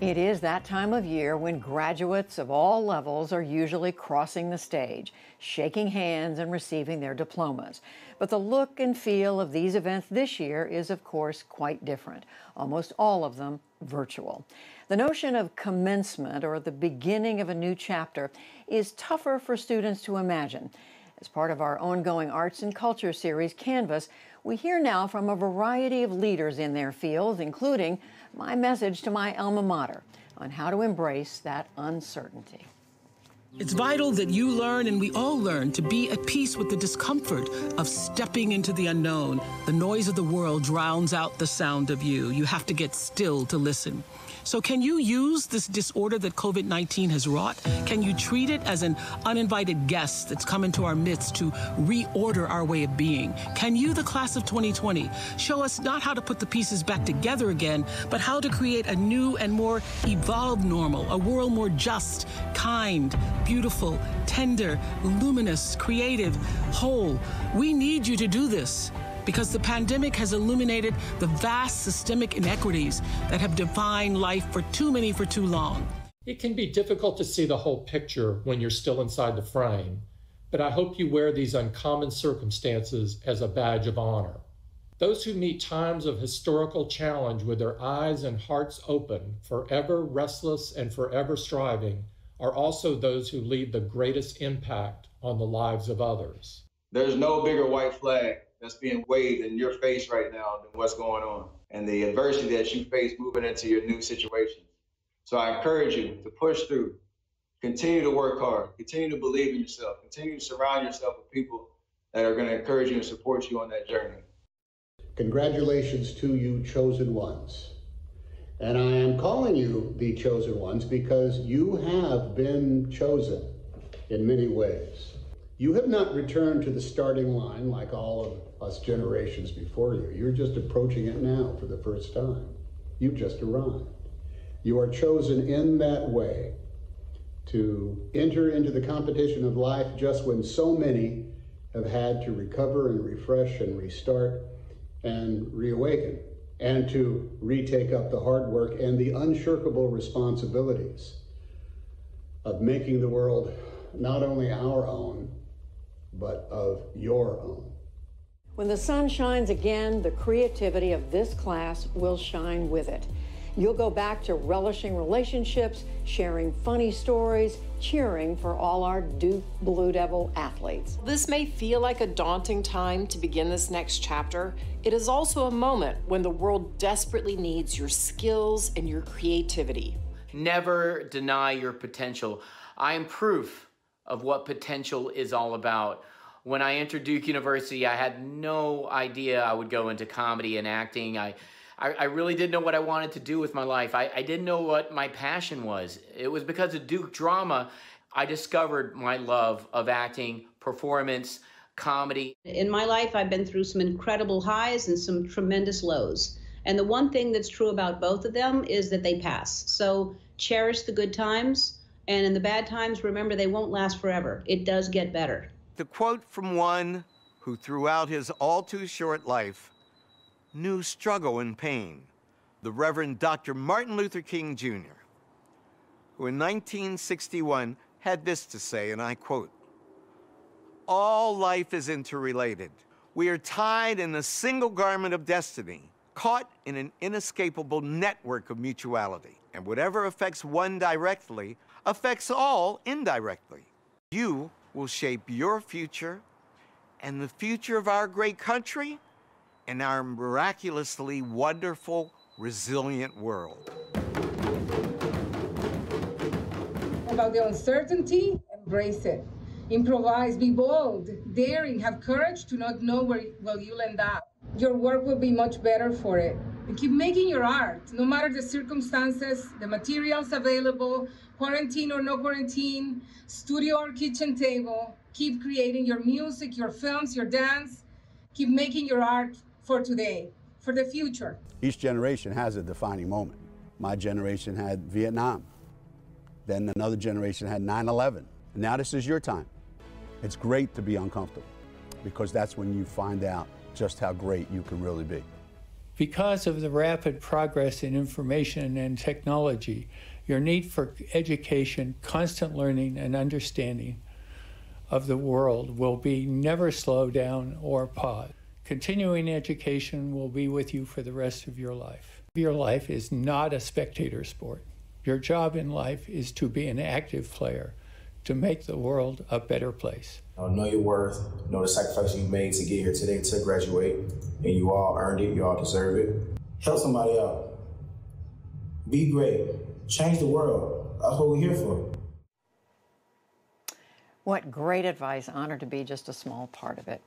It is that time of year when graduates of all levels are usually crossing the stage, shaking hands and receiving their diplomas. But the look and feel of these events this year is, of course, quite different, almost all of them virtual. The notion of commencement or the beginning of a new chapter is tougher for students to imagine. As part of our ongoing Arts and Culture series, Canvas, we hear now from a variety of leaders in their fields, including my message to my alma mater on how to embrace that uncertainty. It's vital that you learn and we all learn to be at peace with the discomfort of stepping into the unknown. The noise of the world drowns out the sound of you. You have to get still to listen. So, can you use this disorder that COVID 19 has wrought? Can you treat it as an uninvited guest that's come into our midst to reorder our way of being? Can you, the class of 2020, show us not how to put the pieces back together again, but how to create a new and more evolved normal, a world more just, kind, beautiful, tender, luminous, creative, whole? We need you to do this because the pandemic has illuminated the vast systemic inequities that have defined life for too many for too long. It can be difficult to see the whole picture when you're still inside the frame, but I hope you wear these uncommon circumstances as a badge of honor. Those who meet times of historical challenge with their eyes and hearts open, forever restless and forever striving, are also those who leave the greatest impact on the lives of others. There's no bigger white flag that's being waved in your face right now than what's going on and the adversity that you face moving into your new situation. So I encourage you to push through, continue to work hard, continue to believe in yourself, continue to surround yourself with people that are going to encourage you and support you on that journey. Congratulations to you, chosen ones. And I am calling you the chosen ones because you have been chosen in many ways. You have not returned to the starting line like all of us generations before you. You're just approaching it now for the first time. You've just arrived. You are chosen in that way to enter into the competition of life just when so many have had to recover and refresh and restart and reawaken and to retake up the hard work and the unshirkable responsibilities of making the world not only our own, but of your own. When the sun shines again, the creativity of this class will shine with it. You'll go back to relishing relationships, sharing funny stories, cheering for all our Duke Blue Devil athletes. This may feel like a daunting time to begin this next chapter. It is also a moment when the world desperately needs your skills and your creativity. Never deny your potential. I am proof of what potential is all about. When I entered Duke University, I had no idea I would go into comedy and acting. I, I, I really didn't know what I wanted to do with my life. I, I didn't know what my passion was. It was because of Duke drama I discovered my love of acting, performance, comedy. In my life, I've been through some incredible highs and some tremendous lows. And the one thing that's true about both of them is that they pass. So cherish the good times and in the bad times, remember they won't last forever. It does get better. The quote from one who, throughout his all too short life, knew struggle and pain, the Reverend Dr. Martin Luther King Jr., who in 1961 had this to say, and I quote All life is interrelated. We are tied in a single garment of destiny, caught in an inescapable network of mutuality. And whatever affects one directly affects all indirectly. You will shape your future and the future of our great country and our miraculously wonderful, resilient world. About the uncertainty, embrace it. Improvise, be bold, daring, have courage to not know where, where you'll end up. Your work will be much better for it. And keep making your art, no matter the circumstances, the materials available, quarantine or no quarantine, studio or kitchen table. Keep creating your music, your films, your dance. Keep making your art for today, for the future. Each generation has a defining moment. My generation had Vietnam. Then another generation had 9 11. And now this is your time. It's great to be uncomfortable because that's when you find out just how great you can really be. Because of the rapid progress in information and technology, your need for education, constant learning, and understanding of the world will be never slow down or pause. Continuing education will be with you for the rest of your life. Your life is not a spectator sport. Your job in life is to be an active player, to make the world a better place. Know your worth, know the sacrifice you made to get here today to graduate, and you all earned it, you all deserve it. Help somebody out. Be great. Change the world. That's what we're here for. What great advice. Honored to be just a small part of it.